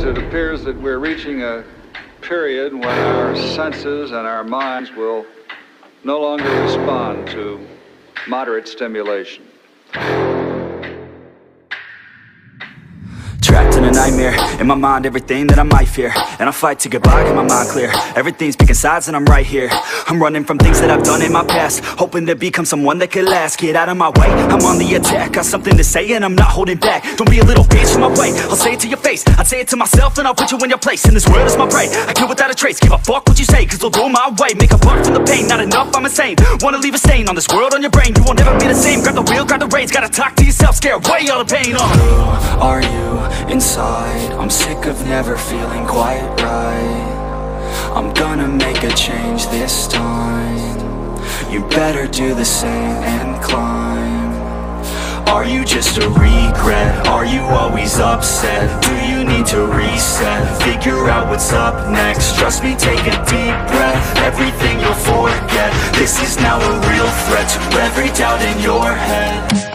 it appears that we're reaching a period when our senses and our minds will no longer respond to moderate stimulation. Nightmare. In my mind everything that I might fear. And I fight to get by, get my mind clear. Everything's picking sides and I'm right here. I'm running from things that I've done in my past. Hoping to become someone that could last. Get out of my way, I'm on the attack. Got something to say and I'm not holding back. Don't be a little bitch in my way. I'll say it to your face. I'd say it to myself and I'll put you in your place. And this world is my prey. I kill without a trace. Give a fuck what you say Cause they'll go my way. Make a buck from the pain. Not enough, I'm insane. Wanna leave a stain on this world on your brain. You won't ever be the same. Grab the wheel, grab the reins. Gotta talk to yourself. Scare away all the pain uh. Who are you inside? I'm sick of never feeling quite right. I'm gonna make a change this time. You better do the same and climb. Are you just a regret? Are you always upset? Do you need to reset? Figure out what's up next. Trust me, take a deep breath. Everything you'll forget. This is now a real threat To every doubt in your head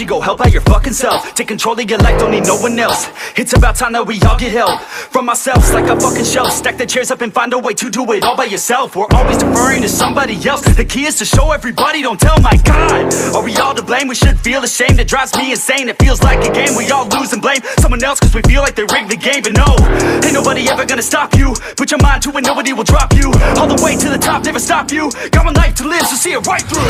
you go help out your fucking self. Take control of your life, don't need no one else. It's about time that we all get help From ourselves like a fucking shelf. Stack the chairs up and find a way to do it all by yourself. We're always deferring to somebody else. The key is to show everybody, don't tell my God. Are we all to blame? We should feel ashamed. It drives me insane, it feels like a game. We all lose and blame someone else Cause we feel like they rigged the game. But no, ain't nobody ever gonna stop you. Put your mind to it, nobody will drop you. All the way to the top, never stop you. Got one life to live, so see it right through.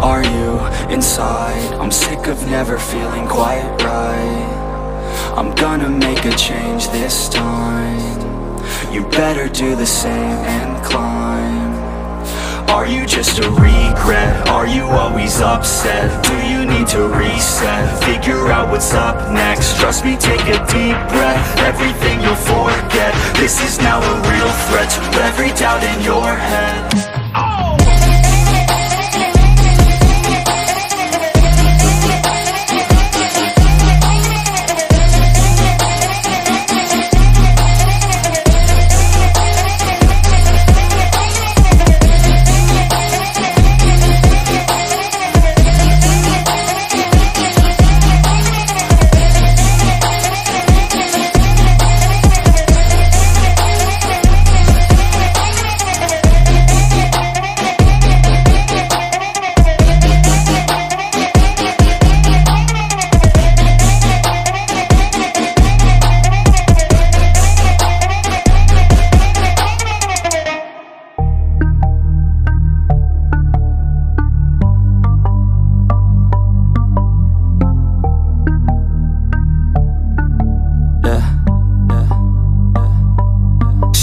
Are you inside? I'm sick of never feeling quite right. I'm gonna make a change this time. You better do the same and climb. Are you just a regret? Are you always upset? Do you need to reset? Figure out what's up next. Trust me, take a deep breath. Everything you'll forget. This is now a real threat. To every doubt in your head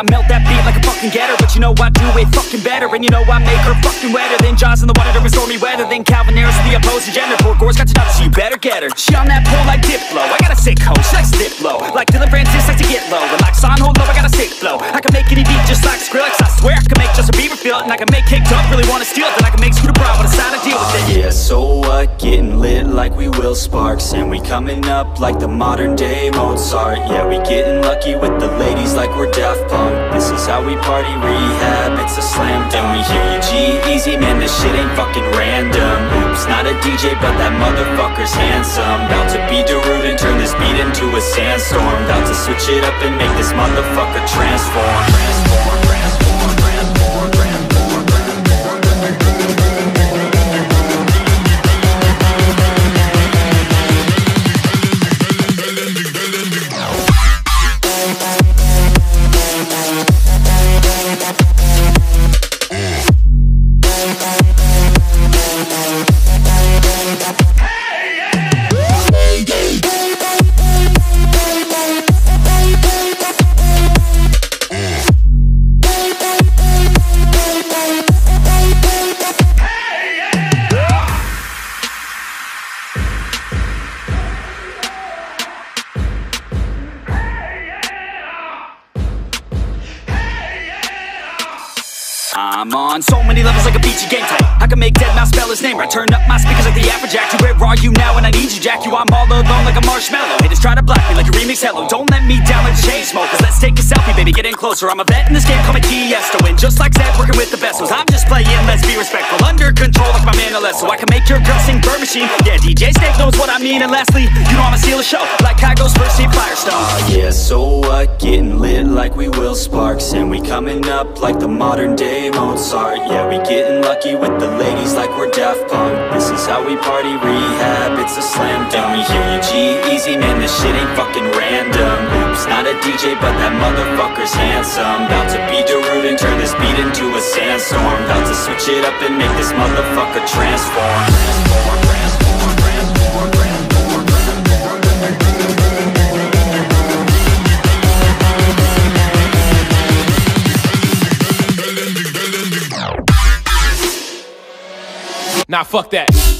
I melt that beat like a fucking getter But you know I do it fucking better And you know I make her fucking wetter Than Jaws in the water during stormy weather Than Calvin Harris the opposing gender Poor Gore's got nuts so you better get her. She on that pole like Diplo I got a sick hoe, she likes Diplo Like Dillon Francis likes to get low And like Son hold low, I got a sick flow. I can make any beat just like Skrillex I swear I can make Justin Bieber feel it And I can make Kick Up really wanna steal it Then I can make Scooter Braun sign a with it Yeah, so what? Getting lit like we Will Sparks. And we coming up like the modern day Mozart. Yeah, we getting lucky with the ladies like we're Daft Punk. This is how we party rehab, it's a slam dunk. And we hear you G-Eazy, man, this shit ain't fucking random. Oops, not a DJ, but that motherfucker's handsome. About to be Darude and turn this beat into a sandstorm. About to switch it up and make this motherfucker Transform, transform, transform, many levels like I can make Deadmau5 spell his name. Right Turn up my speakers like the Afrojack. You where are you now? When I need you Jack. You I'm all alone like a Marshmello. Haters try to block me like a remix hello. Don't let me down like Chainsmokers Let's take a selfie baby. Get in closer. I'm a vet in this game call me Tiesto. And just like Zedd working with the ones. I'm just playing. Let's be respectful. Under control like my man Alesso. I can make your girl sing Bird Machine. Yeah DJ Snake knows what I mean. And lastly you know I'ma steal a show. Like Kygo's first team Firestone. Yeah, so what? Getting lit like we Will Sparks. And we coming up like the modern day Mozart. Yeah, we getting lucky with the ladies like we're Daft Punk. This is how we party rehab, it's a slam dunk. And we hear you G-Eazy, man, this shit ain't fucking random. Oops, not a DJ, but that motherfucker's handsome. About to be Darude and turn this beat into a sandstorm. About to switch it up and make this motherfucker Transform, transform, Nah, fuck that.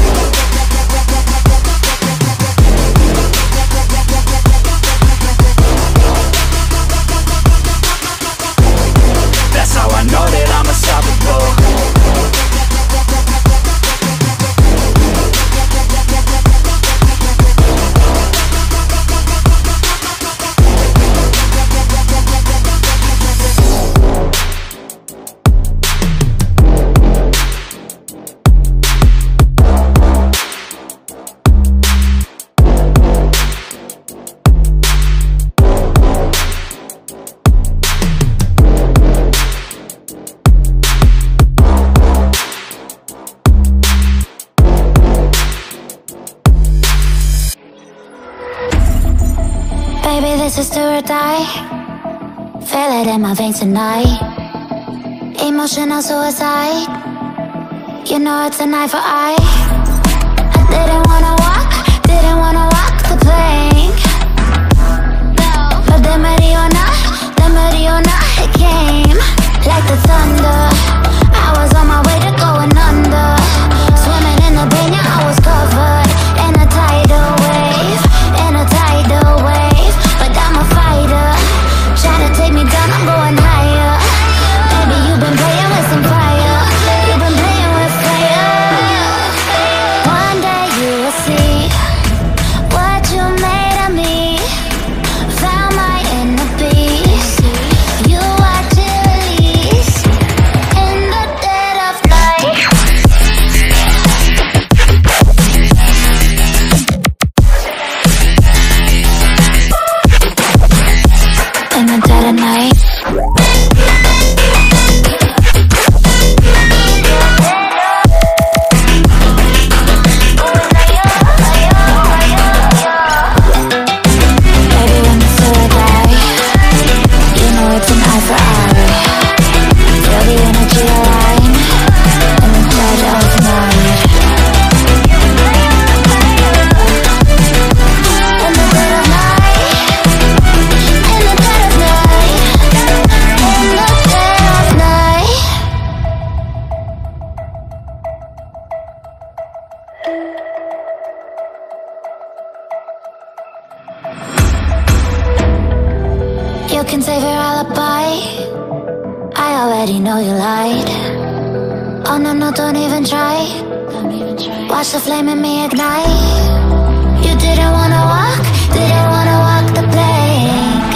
die. Feel it in my veins tonight. Emotional suicide. You know it's an eye for eye I didn't You can save your alibi. I already know you lied. Oh no, no, don't even try. Watch the flame in me ignite. You didn't wanna walk Didn't wanna walk the plank.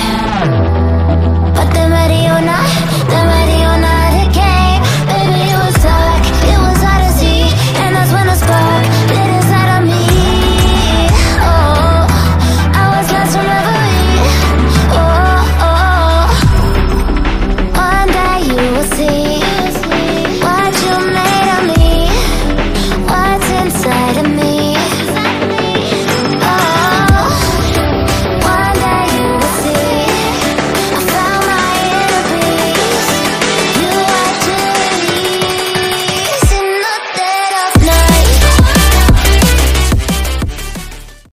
But te me di una,